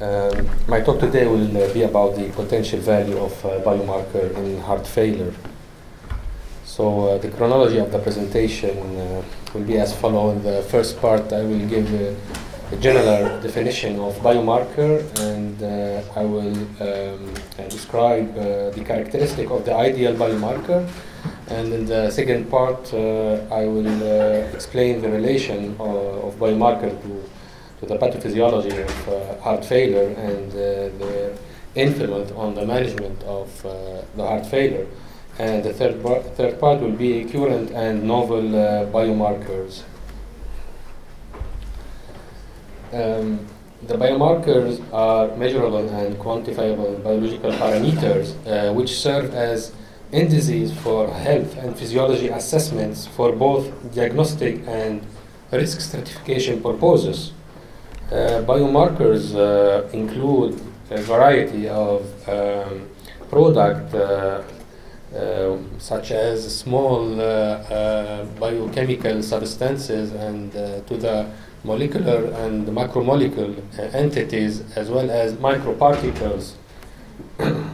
Um, my talk today will uh, be about the potential value of uh, biomarker in heart failure. So uh, the chronology of the presentation uh, will be as follows. The first part, I will give uh, a general definition of biomarker, and uh, I will um, describe the characteristic of the ideal biomarker. And in the second part, I will explain the relation of biomarker to to the pathophysiology of uh, heart failure and uh, the influence on the management of uh, the heart failure. And the third, bar- third part will be current and novel uh, biomarkers. Um, the biomarkers are measurable and quantifiable biological parameters uh, which serve as indices for health and physiology assessments for both diagnostic and risk stratification purposes. Uh, biomarkers uh, include a variety of um, product uh, uh, such as small uh, uh, biochemical substances and uh, to the molecular and macromolecule uh, entities as well as microparticles.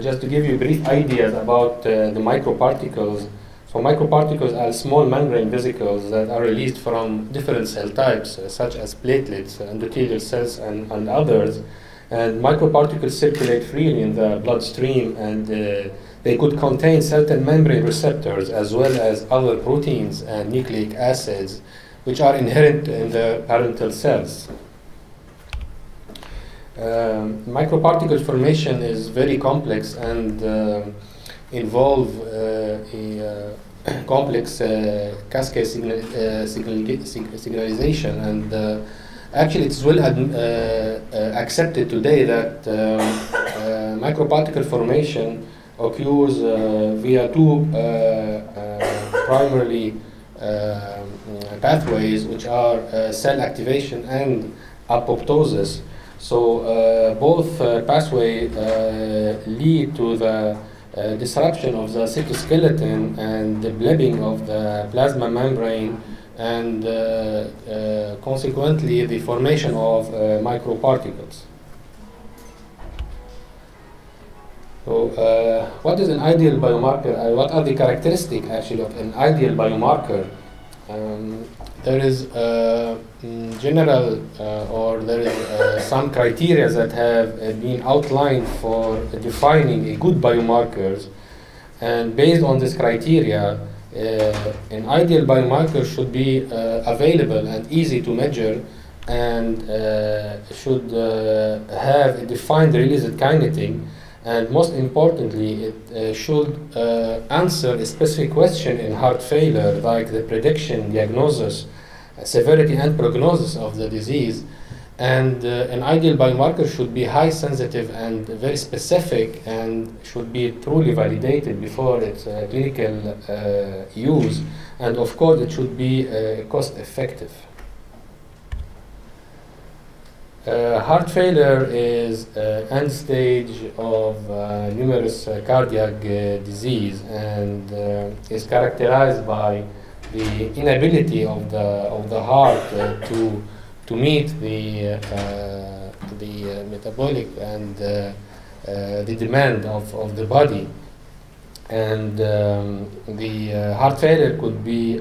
Just to give you brief ideas about the microparticles, so microparticles are small membrane vesicles that are released from different cell types, uh, such as platelets, endothelial cells, and, and others. And microparticles circulate freely in the bloodstream, and uh, they could contain certain membrane receptors as well as other proteins and nucleic acids, which are inherent in the parental cells. Um, microparticle formation is very complex and um involve uh, a uh, complex uh, cascade signal, signal, sig- signalization. And actually it's well accepted today that microparticle formation occurs via two primarily pathways which are cell activation and apoptosis. So uh, both uh, pathway uh, lead to the uh, disruption of the cytoskeleton and the blebbing of the plasma membrane and uh, uh, consequently the formation of uh, microparticles. So, uh, what is an ideal biomarker? Uh, what are the characteristics actually of an ideal biomarker? Um, there is uh, mm, general uh, or there is uh, some criteria that have uh, been outlined for defining a good biomarkers. And based on this criteria uh, an ideal biomarker should be uh, available and easy to measure and uh, should uh, have a defined released kinetic and most importantly, it uh, should uh, answer a specific question in heart failure, like the prediction, diagnosis, severity, and prognosis of the disease. And uh, an ideal biomarker should be high sensitive and very specific and should be truly validated before its uh, clinical uh, use. And of course, it should be uh, cost effective. Uh, heart failure is uh, end stage of uh, numerous uh, cardiac uh, disease and uh, is characterized by the inability of the of the heart to to meet the the metabolic and the demand of, of the body. And um, the heart failure could be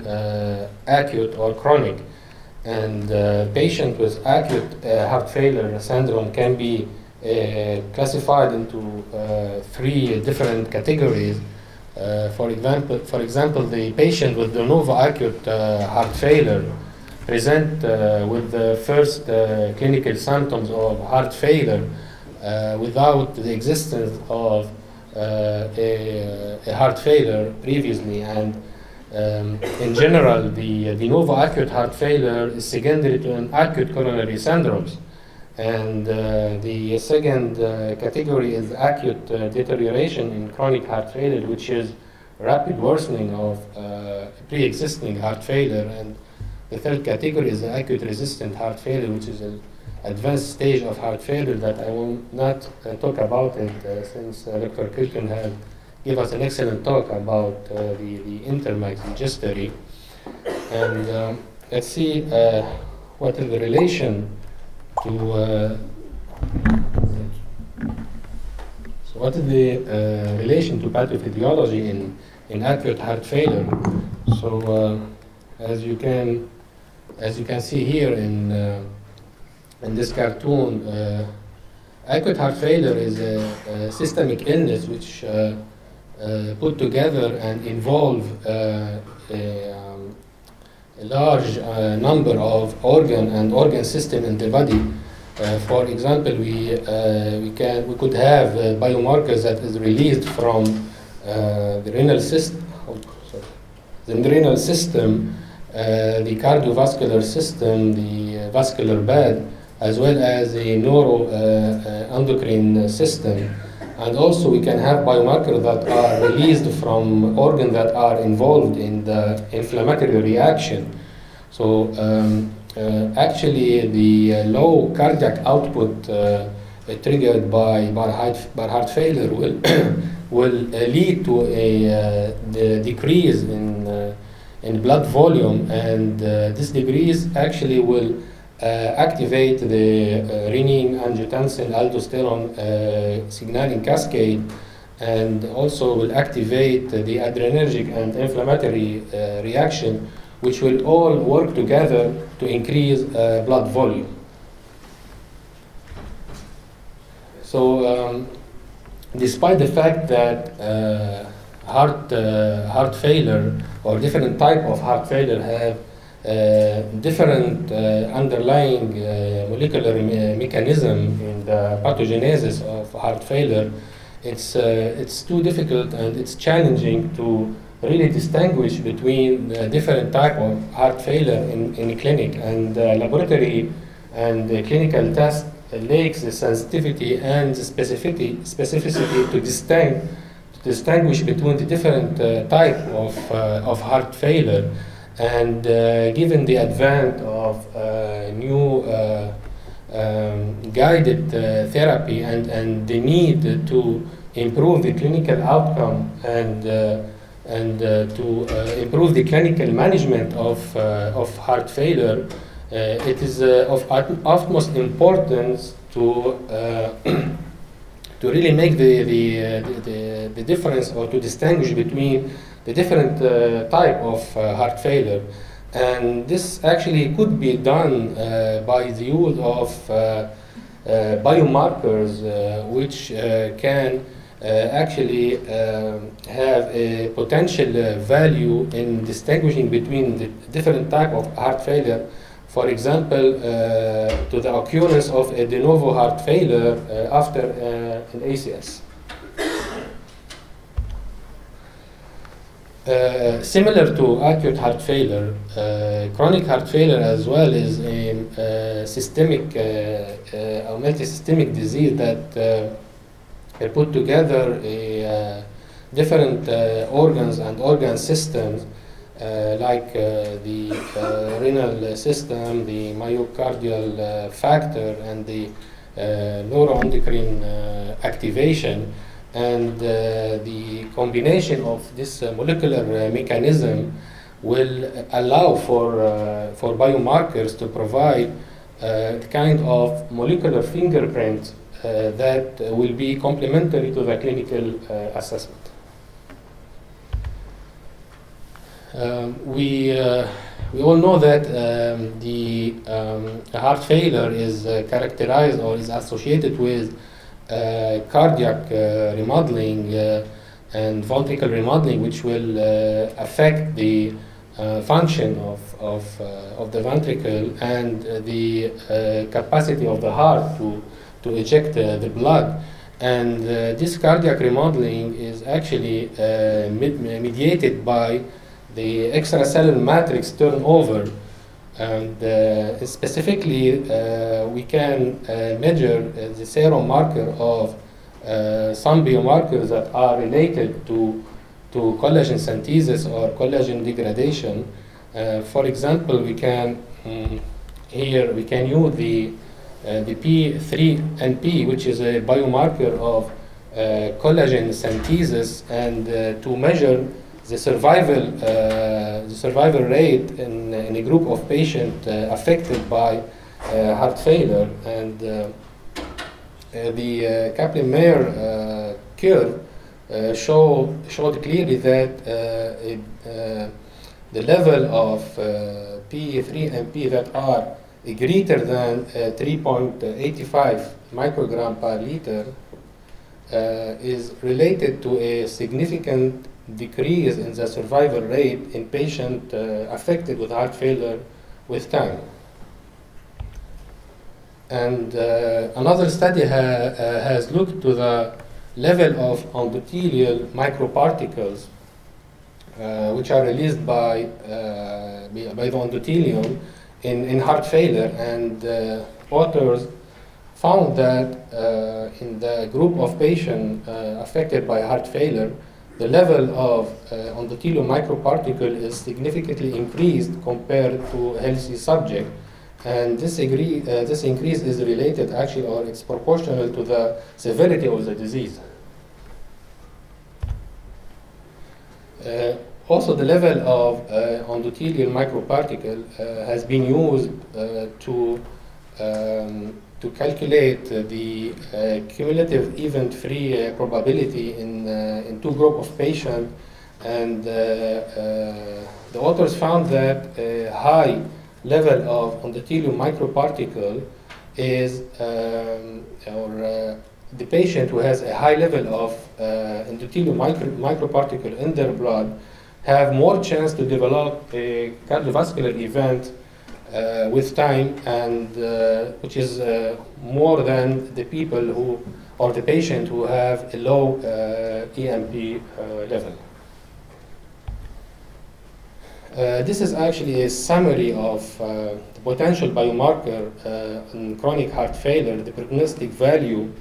acute or chronic and uh, patient with acute uh, heart failure syndrome can be uh, classified into uh, three different categories. Uh, for example, for example, the patient with de novo acute uh, heart failure present with the first clinical symptoms of heart failure without the existence of a, a heart failure previously and um, in general, the de novo acute heart failure is secondary to an acute coronary syndromes. And uh, the second uh, category is acute uh, deterioration in chronic heart failure, which is rapid worsening of uh, pre-existing heart failure. And the third category is acute resistant heart failure, which is an advanced stage of heart failure that I will not uh, talk about it uh, since uh, Dr. Kirkin had give us an excellent talk about uh, the, the INTERMACS history. And um, let's see uh, what is the relation to uh, so what is the uh, relation to pathophysiology in in acute heart failure? So uh, as you can as you can see here in uh, in this cartoon, acute heart failure is a, a systemic illness which put together and involve uh, a, um, a large uh, number of organ and organ system in the body. Uh, for example, we uh, we can we could have uh, biomarkers that is released from uh, the renal system, oh, the renal system, uh, the cardiovascular system, the uh, vascular bed, as well as the neuroendocrine system. And also we can have biomarkers that are released from organs that are involved in the inflammatory reaction. So um, uh, actually the uh, low cardiac output uh, triggered by, by, heart, by heart failure will, will uh, lead to a uh, the decrease in, uh, in blood volume and uh, this decrease actually will uh, activate the uh, renin, angiotensin, aldosterone uh, signaling cascade and also will activate the adrenergic and inflammatory uh, reaction which will all work together to increase uh, blood volume. So, um, despite the fact that uh, heart uh, heart failure or different type of heart failure have uh, different uh, underlying uh, molecular me- mechanism in the pathogenesis of heart failure, it's uh, it's too difficult and it's challenging to really distinguish between uh, different type of heart failure in, in clinic and uh, laboratory and uh, clinical test lacks the sensitivity and the specificity, specificity to distinct to distinguish between the different uh, type of, uh, of heart failure and uh, given the advent of uh, new uh, um, guided uh, therapy and, and the need to improve the clinical outcome and uh, and uh, to improve the clinical management of, of heart failure, it is of utmost importance to, to really make the, the, the, the difference or to distinguish between the different uh, type of uh, heart failure. And this actually could be done uh, by the use of uh, uh, biomarkers uh, which uh, can uh, actually um, have a potential uh, value in distinguishing between the different type of heart failure. For example, uh, to the occurrence of a de novo heart failure uh, after uh, an ACS. Uh, similar to acute heart failure, uh, chronic heart failure as well is a uh, systemic uh, uh, or multi-systemic disease that uh, put together a, different organs and organ systems like the renal system, the myocardial factor, and the neuroendocrine activation. And uh, the combination of this uh, molecular uh, mechanism will allow for, for biomarkers to provide the kind of molecular fingerprint that will be complementary to the clinical assessment. Um, we, uh, we all know that um, the um, heart failure is uh, characterized or is associated with cardiac uh, remodeling uh, and ventricle remodeling, which will uh, affect the uh, function of, of, uh, of the ventricle and uh, the uh, capacity of the heart to, to eject uh, the blood. And uh, this cardiac remodeling is actually uh, med- mediated by the extracellular matrix turnover. And uh, specifically, uh, we can uh, measure uh, the serum marker of uh, some biomarkers that are related to, to collagen synthesis or collagen degradation. For example, we can mm, here we can use the the P3NP, which is a biomarker of collagen synthesis, and to measure the survival uh, the survival rate in, in a group of patients uh, affected by uh, heart failure. And uh, uh, the Kaplan-Meier curve show, showed clearly that it, the level of uh, P3NP that are greater than uh, 3.85 microgram per liter uh, is related to a significant decrease in the survival rate in patients uh, affected with heart failure with time. And uh, another study ha uh, has looked to the level of endothelial microparticles uh, which are released by, uh, by the endothelium in, in heart failure and uh, authors found that in the group of patients affected by heart failure, the level of uh, endothelial microparticle is significantly increased compared to healthy subject. And this, agree, uh, this increase is related actually or it's proportional to the severity of the disease. Uh, also, the level of uh, endothelial microparticle uh, has been used uh, to um, to calculate the uh, cumulative event-free uh, probability in uh, in two group of patients, and the authors found that a high level of endothelial microparticle is um, or uh, the patient who has a high level of uh, endothelial micro, microparticle in their blood have more chance to develop a cardiovascular event uh, with time and uh, which is uh, more than the people who or the patient who have a low uh, EMP uh, level. Uh, this is actually a summary of the potential biomarker in chronic heart failure, the prognostic value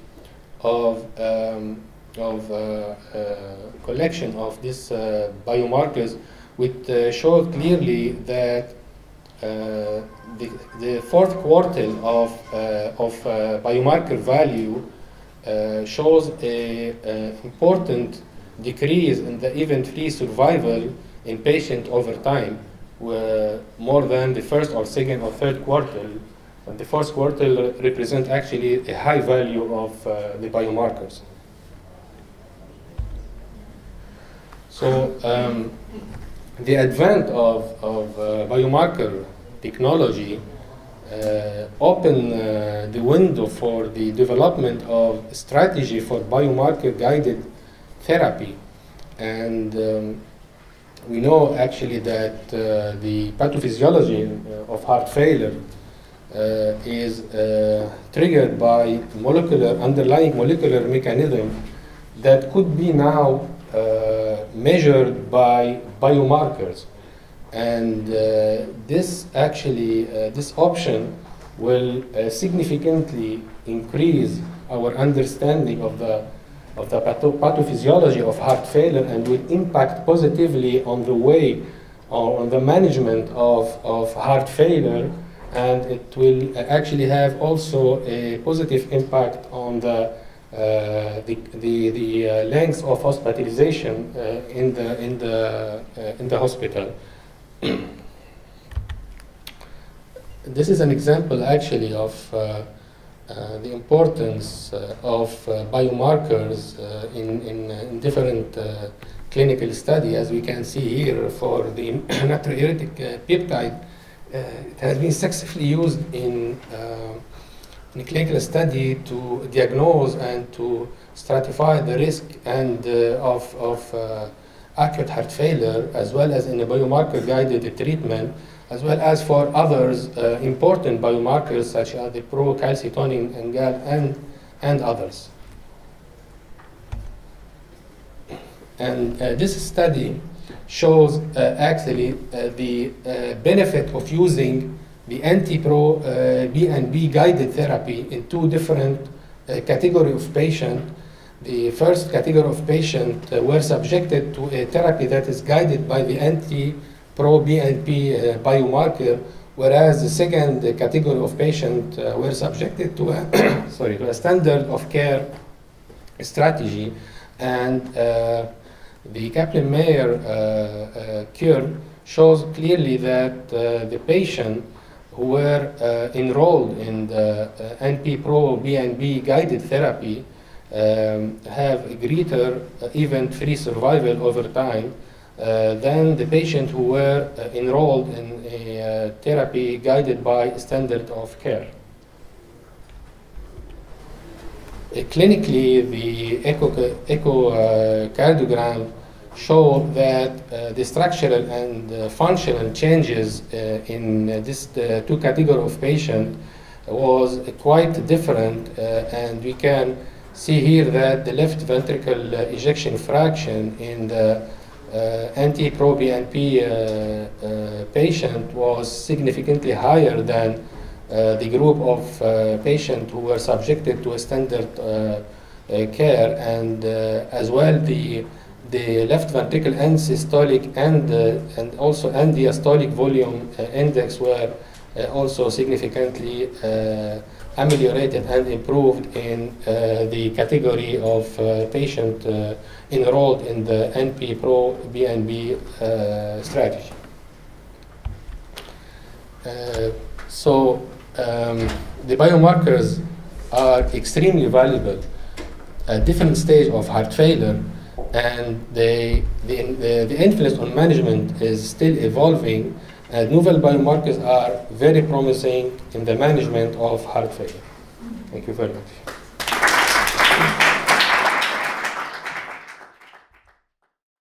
of, um, of collection of these biomarkers, which uh, showed clearly that uh, the, the fourth quartile of, uh, of uh, biomarker value uh, shows a, a important decrease in the event-free survival in patient over time, more than the first or second or third quartile. And the first quartile represent actually a high value of uh, the biomarkers. So um, the advent of, of uh, biomarker technology uh, open uh, the window for the development of strategy for biomarker guided therapy. And um, we know actually that uh, the pathophysiology uh, of heart failure uh, is triggered by molecular underlying molecular mechanism that could be now measured by biomarkers. And uh, this actually uh, this option will uh, significantly increase our understanding of the of the patho- pathophysiology of heart failure and will impact positively on the way or on the management of, of heart failure. And it will actually have also a positive impact on the the, the, the uh, length of hospitalization uh, in the, in the, uh, in the hospital. this is an example actually of uh, uh, the importance uh, of uh, biomarkers uh, in, in, uh, in different uh, clinical study, as we can see here for the natriuretic uh, peptide. Uh, it has been successfully used in, uh, in clinical study to diagnose and to stratify the risk and uh, of, of uh, acute heart failure, as well as in a biomarker-guided treatment, as well as for others uh, important biomarkers such as the procalcitonin and GAL and, and others. And uh, this study shows uh, actually uh, the benefit of using the NT-pro uh, BNP guided therapy in two different uh, category of patient. The first category of patient uh, were subjected to a therapy that is guided by the NT-pro BNP uh, biomarker, whereas the second category of patient uh, were subjected to a, sorry, to a standard of care strategy and uh, the Kaplan-Meier uh, curve shows clearly that the patient were uh, enrolled in the uh, NP-Pro BNP guided therapy um, have a greater uh, event-free survival over time than the patient who were enrolled in a therapy guided by standard of care. Clinically, the echo, echocardiogram show that uh, the structural and uh, functional changes uh, in uh, this uh, two category of patient was quite different and we can see here that the left ventricle ejection fraction in the NT-pro-BNP patient was significantly higher than the group of patients who were subjected to a standard care and as well the the left ventricle end systolic and uh, and also end diastolic volume uh, index were uh, also significantly uh, ameliorated and improved in uh, the category of uh, patient enrolled in the NP Pro BNP strategy. So um, the biomarkers are extremely valuable at different stage of heart failure and they, the, the, the influence on management is still evolving uh, and novel biomarkers are very promising in the management of heart failure. Thank you very much.